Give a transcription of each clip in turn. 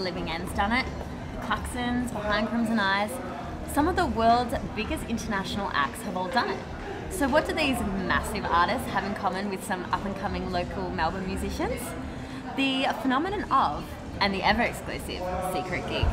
The Living End's done it. Klaxons, Behind Crimson Eyes. Some of the world's biggest international acts have all done it. So what do these massive artists have in common with some up-and-coming local Melbourne musicians? The phenomenon of, and the ever-exclusive, Secret Gig.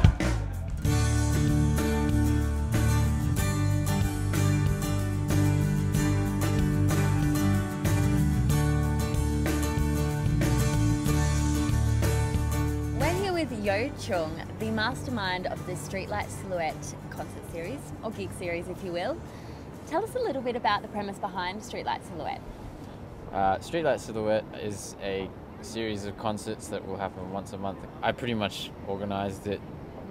Yo Chung, the mastermind of the Streetlight Silhouette concert series, or gig series if you will. Tell us a little bit about the premise behind Streetlight Silhouette. Uh, Streetlight Silhouette is a series of concerts that will happen once a month. I pretty much organised it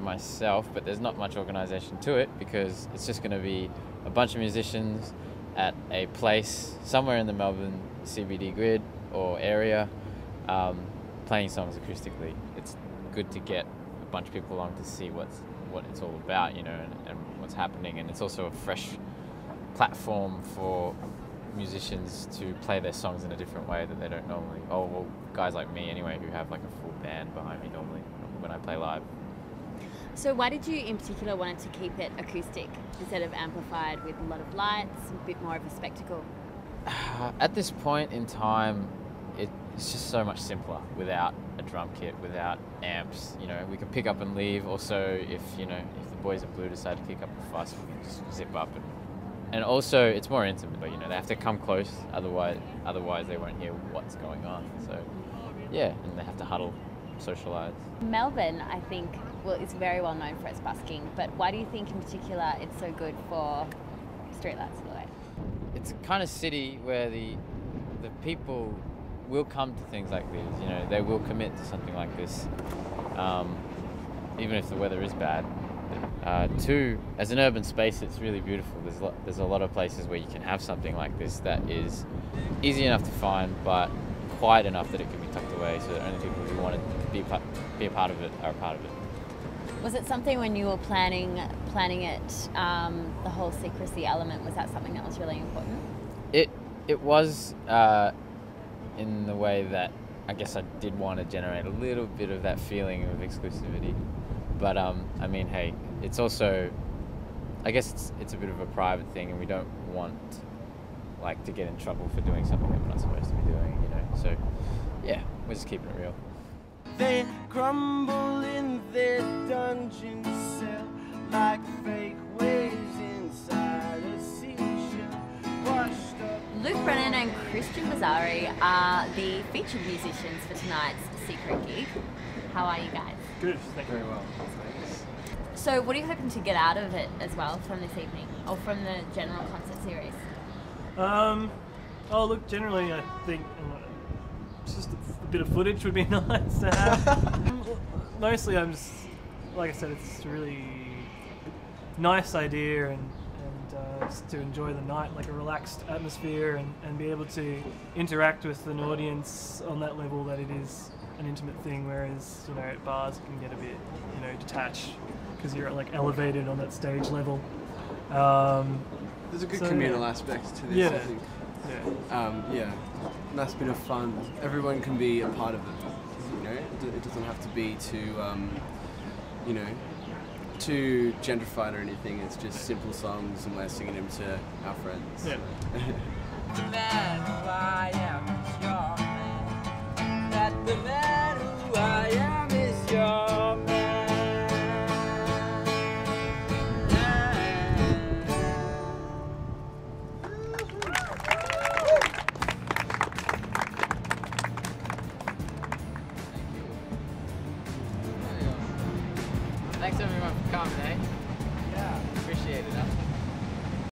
myself, but there's not much organisation to it because it's just going to be a bunch of musicians at a place somewhere in the Melbourne CBD grid or area um, playing songs acoustically. It's good to get a bunch of people along to see what's what it's all about, you know, and, and what's happening. And it's also a fresh platform for musicians to play their songs in a different way that they don't normally. Oh well, guys like me anyway, who have like a full band behind me normally when I play live. So why did you in particular wanted to keep it acoustic instead of amplified with a lot of lights, a bit more of a spectacle? At this point in time, it's just so much simpler without a drum kit, without amps. You know, we can pick up and leave. Also, if you know, if the boys in blue decide to kick up a fuss, we can just zip up and. And also, it's more intimate. But you know, they have to come close. Otherwise, otherwise they won't hear what's going on. So, yeah, and they have to huddle, socialize. Melbourne, I think, well, is very well known for its busking. But why do you think, in particular, it's so good for Streetlight Silhouette? It's a kind of city where the the people will come to things like these. You know, they will commit to something like this, um, even if the weather is bad. Uh, two, as an urban space, it's really beautiful. There's lo- there's a lot of places where you can have something like this that is easy enough to find, but quiet enough that it can be tucked away, so that only people who want to be a, be a part of it are a part of it. Was it something when you were planning planning it, um, the whole secrecy element? Was that something that was really important? It it was. Uh, in the way that I guess I did want to generate a little bit of that feeling of exclusivity. But um, I mean, hey, it's also, I guess it's it's a bit of a private thing, and we don't want like to get in trouble for doing something that we're not supposed to be doing, you know. So, yeah, we're just keeping it real. They crumble in their Christian Bazzari are the featured musicians for tonight's secret gig. How are you guys? Good, thank you very well. So, what are you hoping to get out of it as well from this evening, or from the general concert series? Um, oh, look, generally, I think uh, just a bit of footage would be nice to have. Mostly, I'm just, like I said, it's a really nice idea and, and uh, to enjoy the night, like a relaxed atmosphere, and, and be able to interact with an audience on that level that it is an intimate thing, whereas, you know, at bars it can get a bit, you know, detached because you're like elevated on that stage level. Um, There's a good So, communal yeah. aspect to this, Yeah. I think. yeah. Um, yeah, nice bit of fun. Everyone can be a part of it. You know, it, doesn't have to be to, um, you know, too gentrified or anything. It's just simple songs, and we're singing them to our friends. Yeah. Thanks everyone for coming, eh? Yeah. Appreciate it.